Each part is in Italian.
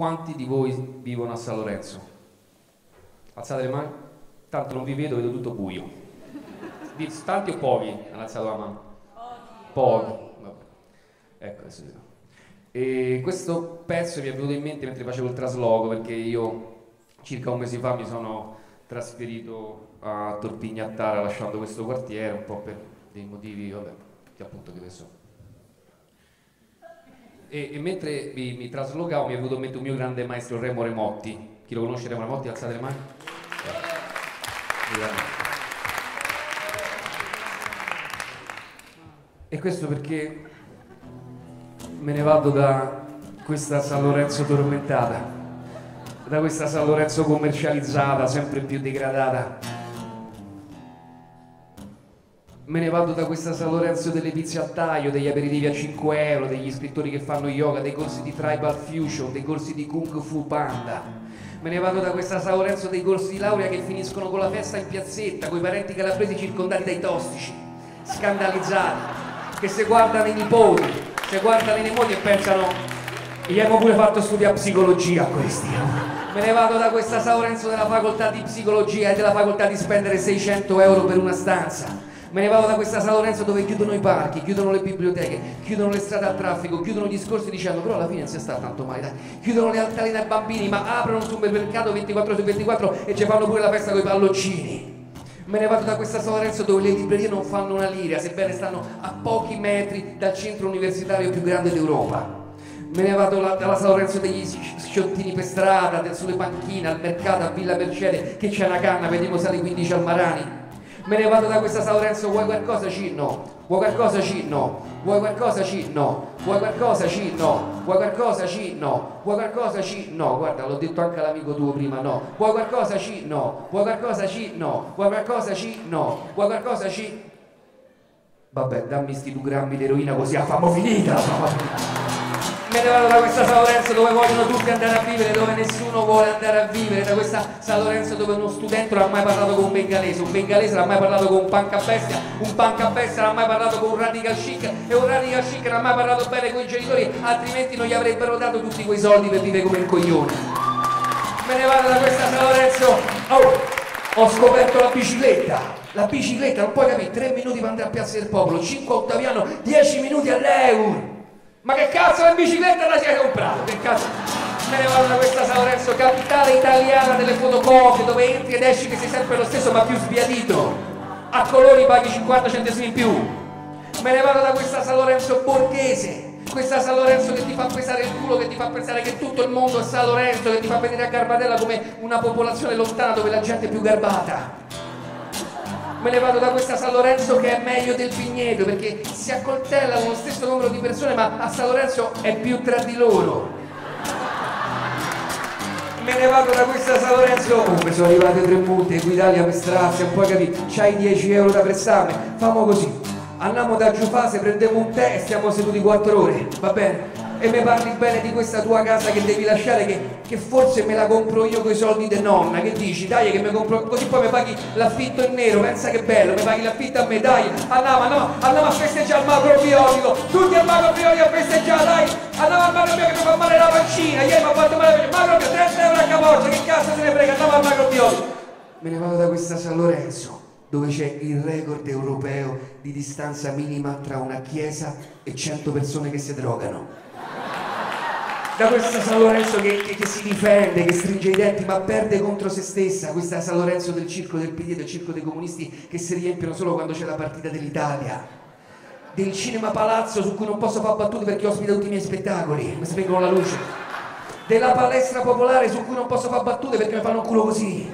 Quanti di voi vivono a San Lorenzo? Alzate le mani. Tanto non vi vedo, vedo tutto buio. Tanti o pochi hanno alzato la mano? Pochi. Vabbè. Ecco, adesso vedo. E questo pezzo mi è venuto in mente mentre facevo il trasloco perché io circa un mese fa mi sono trasferito a Torpignattara lasciando questo quartiere un po' per dei motivi, vabbè, che appunto che adesso e, e mentre mi, mi, traslocavo mi è venuto in mente un mio grande maestro Remo Remotti. Chi lo conosce Remo Remotti? Alzate le mani. E questo perché me ne vado da questa San Lorenzo tormentata, da questa San Lorenzo commercializzata, sempre più degradata me ne vado da questa San Lorenzo delle pizze a taglio, degli aperitivi a 5 euro, degli ispettori che fanno yoga, dei corsi di Tribal Fusion, dei corsi di Kung Fu Panda. Me ne vado da questa San Lorenzo dei corsi di laurea che finiscono con la festa in piazzetta, con i parenti calabresi circondati dai tossici, scandalizzati, che se guardano i nipoti, se guardano i nipoti e pensano gli abbiamo pure fatto studiare psicologia a questi. Me ne vado da questa San Lorenzo della facoltà di psicologia e della facoltà di spendere 600 euro per una stanza Me ne vado da questa San Lorenzo dove chiudono i parchi, chiudono le biblioteche, chiudono le strade al traffico, chiudono gli discorsi dicendo però alla fine non si sta tanto male, dai. Chiudono le altalene ai bambini, ma aprono un supermercato 24 su 24 e ci fanno pure la festa con i palloncini. Me ne vado da questa San Lorenzo dove le librerie non fanno una lira, sebbene stanno a pochi metri dal centro universitario più grande d'Europa. Me ne vado dalla San Lorenzo degli sciottini per strada, sulle panchine, al mercato, a Villa Mercede, che c'è una canna, vediamo sale 15 al Marani me ne vado da questa San Lorenzo, vuoi qualcosa Cinno? Vuoi qualcosa Cinno? Vuoi qualcosa Cinno? Vuoi qualcosa Cinno? Vuoi qualcosa Cinno? Vuoi qualcosa Cinno? Guarda, l'ho detto anche all'amico tuo prima, no. Vuoi qualcosa Cinno? Vuoi qualcosa Cinno? Vuoi qualcosa Cinno? Vuoi qualcosa Cinno? Vabbè, dammi sti due grammi di eroina così la famo finita me ne vado da questa San Lorenzo dove vogliono tutti andare a vivere, dove nessuno vuole andare a vivere, da questa San Lorenzo dove uno studente non ha mai parlato con un bengalese, un bengalese non ha mai parlato con un panca bestia, un panca bestia non ha mai parlato con un radical chic e un radical chic non ha mai parlato bene con i genitori, altrimenti non gli avrebbero dato tutti quei soldi per vivere come un coglione. Me ne vado da questa San Lorenzo, oh, ho scoperto la bicicletta, la bicicletta, non puoi capire, 3 minuti per andare a Piazza del Popolo, 5 Ottaviano, 10 minuti all'euro. Ma che cazzo di bicicletta la siete comprato? Che cazzo? Me ne vado da questa San Lorenzo, capitale italiana delle fotocopie, dove entri ed esci che sei sempre lo stesso ma più sbiadito. A colori paghi 50 centesimi in più. Me ne vado da questa San Lorenzo borghese, questa San Lorenzo che ti fa pesare il culo, che ti fa pensare che tutto il mondo è San Lorenzo, che ti fa vedere a Garbatella come una popolazione lontana dove la gente è più garbata me ne vado da questa San Lorenzo che è meglio del Pigneto perché si accoltellano lo stesso numero di persone ma a San Lorenzo è più tra di loro. Me ne vado da questa San Lorenzo. Mi sono arrivate tre multe Equitalia per strazia un po' capito c'hai 10 euro da prestarmi famo così. Andiamo da Giufase prendiamo un tè e stiamo seduti 4 ore va bene e mi parli bene di questa tua casa che devi lasciare che, che forse me la compro io con i soldi di nonna. Che dici? Dai che mi compro così poi mi paghi l'affitto in nero. Pensa che bello mi paghi l'affitto a me dai. Andiamo andiamo, andiamo a festeggiare il macrobiotico tutti al macrobiotico a festeggiare dai. Andiamo al macrobiotico che mi fa male la pancina ieri mi ha fatto male la macrobiotico 30 euro a capoccia che cazzo se ne frega? Andiamo al macrobiotico me ne vado da questa San Lorenzo dove c'è il record europeo di distanza minima tra una chiesa e 100 persone che si drogano da questa San Lorenzo che, che, che, si difende, che stringe i denti ma perde contro se stessa, questa San Lorenzo del circo del PD, del circo dei comunisti che si riempiono solo quando c'è la partita dell'Italia, del cinema palazzo su cui non posso fare battute perché ospita tutti i miei spettacoli, mi spengono la luce, della palestra popolare su cui non posso fare battute perché mi fanno un culo così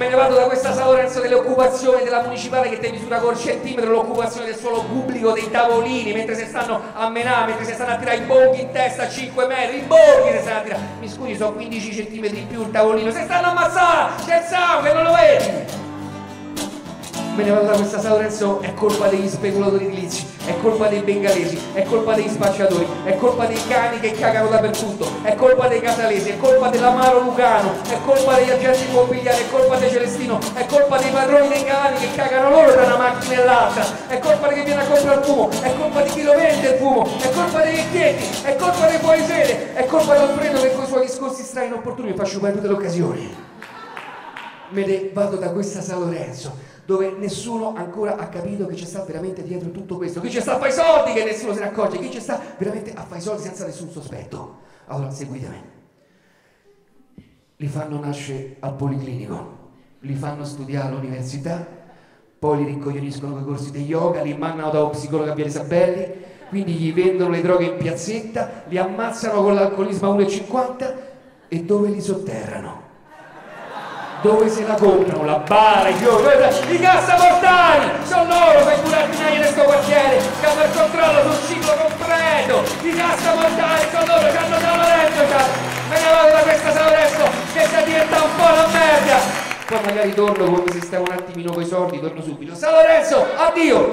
me ne vado da questa San Lorenzo delle occupazioni della municipale che te misura col centimetro l'occupazione del suolo pubblico dei tavolini mentre si stanno a menare, mentre si stanno a tirare i bonghi in testa a 5 metri, i bonghi si stanno a tirare, mi scusi sono 15 centimetri in più il tavolino, si stanno ammazzando, c'è il sangue, non lo vedi? me ne vado da questa San Lorenzo è colpa degli speculatori edilizi, è colpa dei bengalesi, è colpa degli spacciatori, è colpa dei cani che cagano dappertutto, è colpa dei casalesi, è colpa dell'amaro lucano, è colpa degli agenti immobiliari, è colpa dei Celestino, è colpa dei padroni dei cani che cagano loro da una macchina e l'altra, è colpa di chi viene a comprare il fumo, è colpa di chi lo vende il fumo, è colpa dei vecchietti, è colpa dei fuori sede, è colpa di Alfredo che questi strani inopportuni mi faccio fare tutte le. Me ne vado da questa San Lorenzo, dove nessuno ancora ha capito che ci sta veramente dietro tutto questo. Chi ci sta a fare i soldi che nessuno se ne accorge, chi ci sta veramente a fare i soldi senza nessun sospetto. Allora, seguitemi. Li fanno nascere al policlinico, li fanno studiare all'università, poi li rincoglioniscono con i corsi di yoga, li mandano da un psicologo a Via Isabelli, quindi gli vendono le droghe in piazzetta, li ammazzano con l'alcolismo a 1,50 e dove li sotterrano? Dove se la comprano? La bara, i fiori, i cassaportali! Sono loro quei burattinaio di questo quartiere che hanno il controllo sul ciclo completo! I cassaportali sono loro che hanno Lorenzo! Me ne vado da questa San Lorenzo che sta diventando un po' la merda! Poi magari torno quando si sta un attimino coi soldi, torno subito. San Lorenzo, addio!